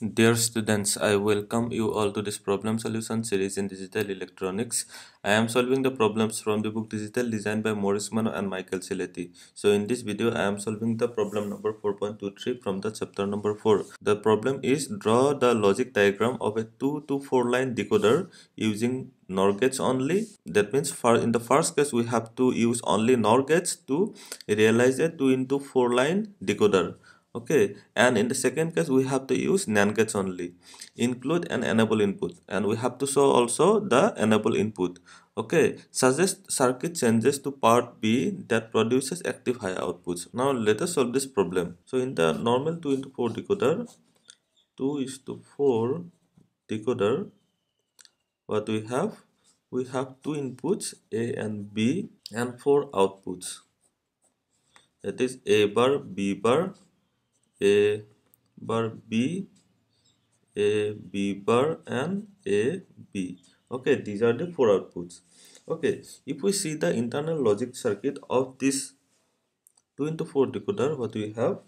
Dear students, I welcome you all to this problem solution series in digital electronics. I am solving the problems from the book Digital Design by Morris Mano and Michael Ciletti. So in this video, I am solving the problem number 4.23 from the chapter number 4. The problem is draw the logic diagram of a 2 to 4 line decoder using NOR gates only. That means for in the first case, we have to use only NOR gates to realize a 2 into 4 line decoder okay and in the second case we have to use NAND gates only. Include an enable input. And we have to show also the enable input. Okay suggest circuit changes to part B that produces active high outputs. Now let us solve this problem. So in the normal 2 into 4 decoder 2 is to 4 decoder what we have? We have two inputs A and B and four outputs. That is A bar B bar a bar B, A B bar and A B. Okay, these are the four outputs. Okay, if we see the internal logic circuit of this 2 into 4 decoder, what we have?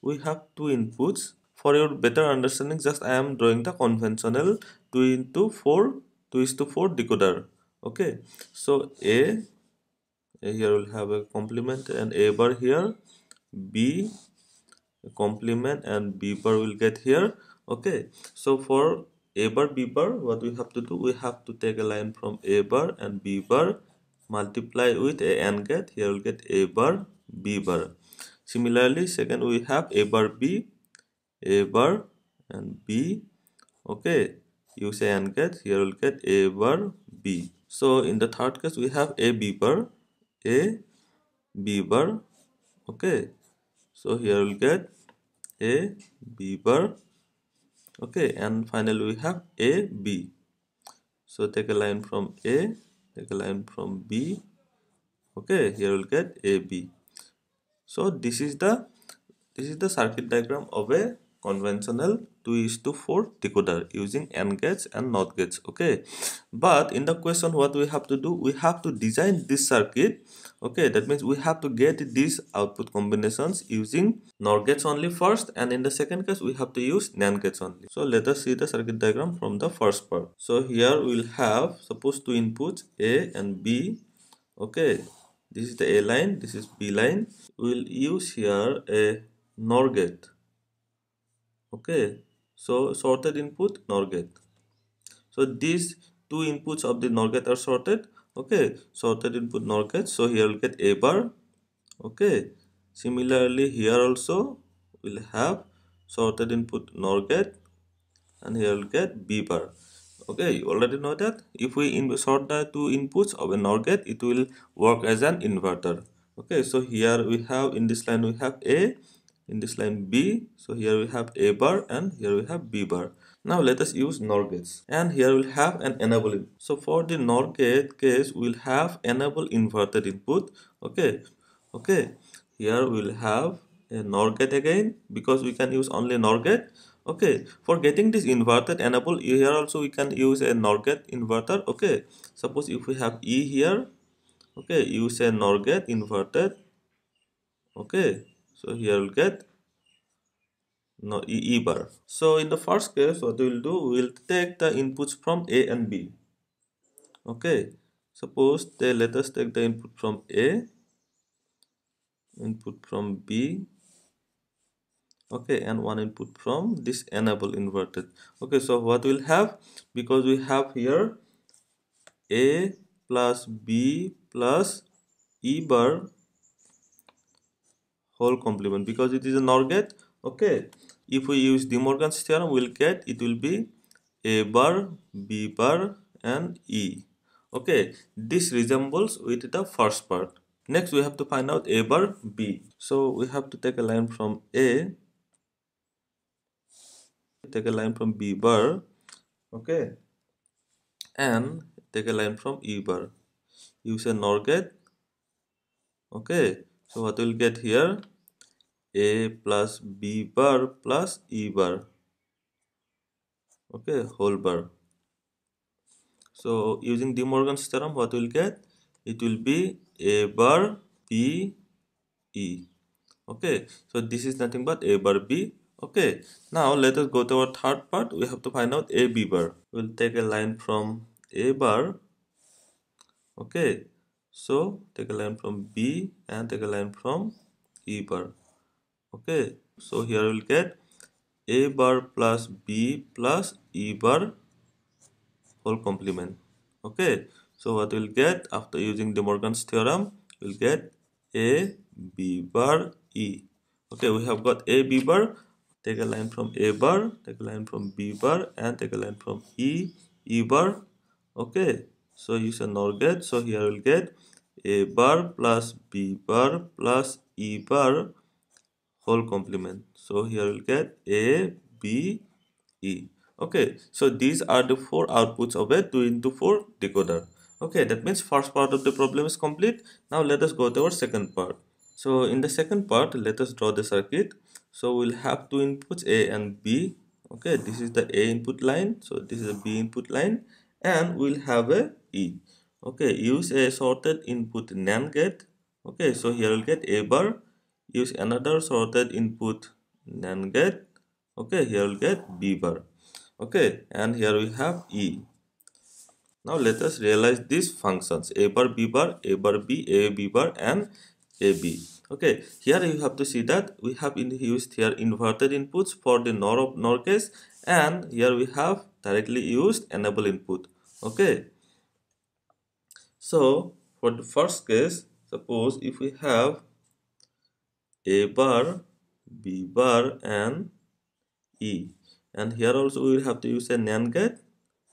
We have two inputs. For your better understanding, just I am drawing the conventional 2 into 4, 2 is to 4 decoder. Okay, so A, A here will have a complement and A bar here, B complement and b bar will get here okay? So for a bar b bar what we have to do we have to take a line from a bar and b bar multiply with a and get here we'll get a bar b bar similarly second we have a bar b a bar and b okay? Use a and get here we'll get a bar b. So in the third case we have a b bar a b bar okay? So here we'll get a b bar. Okay and finally we have a b. So take a line from a take a line from b. Okay here we'll get a b. So this is the this is the circuit diagram of a conventional 2 is to 4 decoder using AND gates and NOT gates okay? But in the question what we have to do we have to design this circuit okay? That means we have to get these output combinations using NOR gates only first and in the second case we have to use NAND gates only. So let us see the circuit diagram from the first part. So here we'll have suppose two inputs A and B okay? This is the A line this is B line. We'll use here a NOR gate okay so sorted input NOR gate so these two inputs of the NOR gate are sorted. Okay sorted input NOR gate so here we'll get A bar. Okay similarly here also we'll have sorted input NOR gate and here we'll get B bar. Okay you already know that. If we sort the two inputs of a NOR gate it will work as an inverter. Okay so here we have in this line we have A in this line B so here we have A bar and here we have B bar now let us use NOR gates and here we'll have an enable. So for the NOR gate case we'll have enable inverted input. Okay. Okay. Here we'll have a NOR gate again because we can use only NOR gate. Okay. For getting this inverted enable here also we can use a NOR gate inverter. Okay. Suppose if we have E here. Okay. Use a NOR gate inverted. Okay. So here we'll get no e, e bar. So in the first case what we'll do we'll take the inputs from a and b. Okay. Suppose they let us take the input from a input from b. Okay and one input from this enable inverted. Okay so what we'll have because we have here a plus b plus e bar whole complement because it is a NOR gate okay? If we use De Morgan's theorem we'll get it will be a bar b bar and e okay? This resembles with the first part. Next we have to find out a bar b. So we have to take a line from a take a line from b bar okay? And take a line from e bar. Use a NOR gate okay so what we'll get here? A plus b bar plus e bar. Okay whole bar. So using De Morgan's theorem what we'll get? It will be a bar b e. Okay so this is nothing but a bar b. Okay now let us go to our third part. We have to find out a b bar. We'll take a line from a bar. Okay so take a line from b and take a line from e bar. Okay? So here we'll get a bar plus b plus e bar whole complement. Okay? So what we'll get after using De Morgan's theorem we'll get a b bar e. Okay? We have got a b bar. Take a line from a bar take a line from b bar and take a line from e e bar. Okay so use a NOR gate so here we'll get a bar plus b bar plus e bar whole complement. So here we'll get a b e. Okay so these are the four outputs of a 2 into 4 decoder. Okay that means first part of the problem is complete. Now let us go to our second part. So in the second part let us draw the circuit. So we'll have two inputs a and b. Okay this is the a input line. So this is a b input line and we'll have a e. Okay use a sorted input NAND gate okay so here we'll get a bar. Use another sorted input NAND gate okay here we'll get b bar. Okay and here we have e. Now let us realize these functions a bar b bar a bar b a b bar and a b. Okay here you have to see that we have in used here inverted inputs for the nor of nor case and here we have directly used enable input okay. So for the first case suppose if we have a bar b bar and e. And here also we will have to use a NAND gate.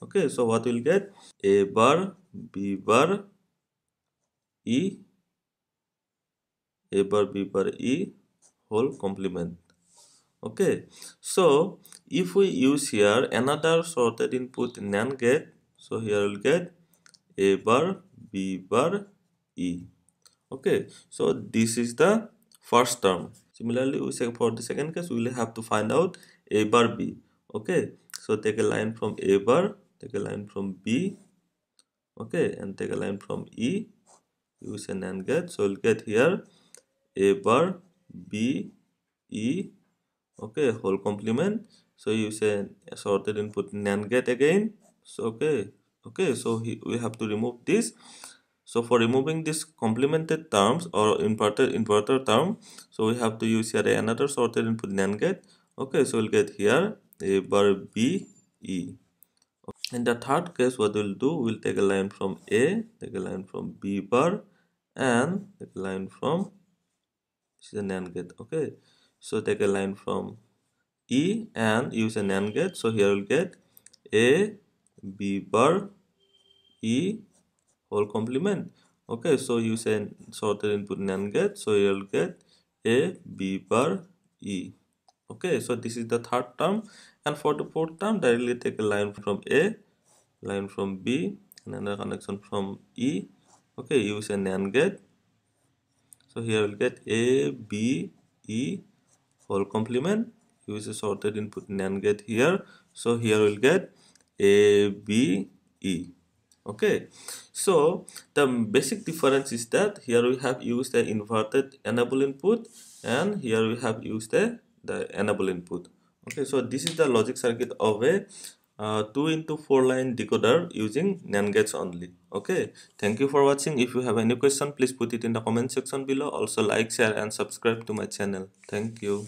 Okay so what we'll get? A bar b bar e. A bar b bar e whole complement. Okay so if we use here another sorted input NAND gate so here we'll get a bar b bar e. Okay so this is the first term. Similarly we say for the second case we will have to find out a bar b. Okay so take a line from a bar take a line from b. Okay and take a line from e. Use an AND gate so we'll get here a bar b e. Okay whole complement. So you say sorted input NAND gate again so okay. Okay so he, we have to remove this. So for removing this complemented terms or inverted inverter term so we have to use here another sorted input NAND gate. Okay so we'll get here a bar b e. In the third case what we'll do we'll take a line from a take a line from b bar and take a line from this is a NAND gate. Okay so take a line from e and use a NAND gate. So here we'll get a b bar e whole complement. Okay so use a sorted input NAND gate so you'll get a b bar e. Okay so this is the third term. And for the fourth term directly take a line from a line from b and another connection from e. Okay use a NAND gate so here we'll get a b e whole complement. Use a sorted input NAND gate here. So here we'll get a b e. Okay. So the basic difference is that here we have used the inverted enable input and here we have used the the enable input. Okay so this is the logic circuit of a uh, 2 into 4 line decoder using NAND gates only. Okay. Thank you for watching. If you have any question please put it in the comment section below. Also like share and subscribe to my channel. Thank you